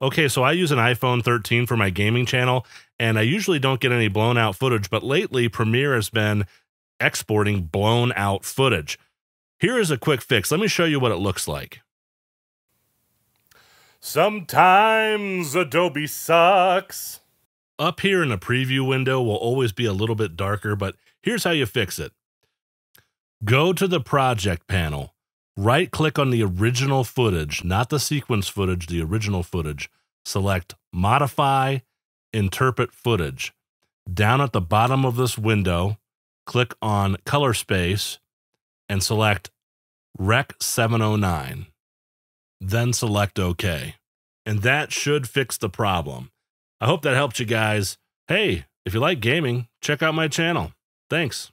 Okay, so I use an iPhone 13 for my gaming channel, and I usually don't get any blown out footage, but lately Premiere has been exporting blown out footage. Here is a quick fix. Let me show you what it looks like. Sometimes Adobe sucks. Up here in the preview window will always be a little bit darker, but here's how you fix it. Go to the project panel, right click on the original footage, not the sequence footage, the original footage. Select Modify, Interpret Footage. Down at the bottom of this window, click on Color Space and select Rec 709. Then select OK. And that should fix the problem. I hope that helped you guys. Hey, if you like gaming, check out my channel. Thanks.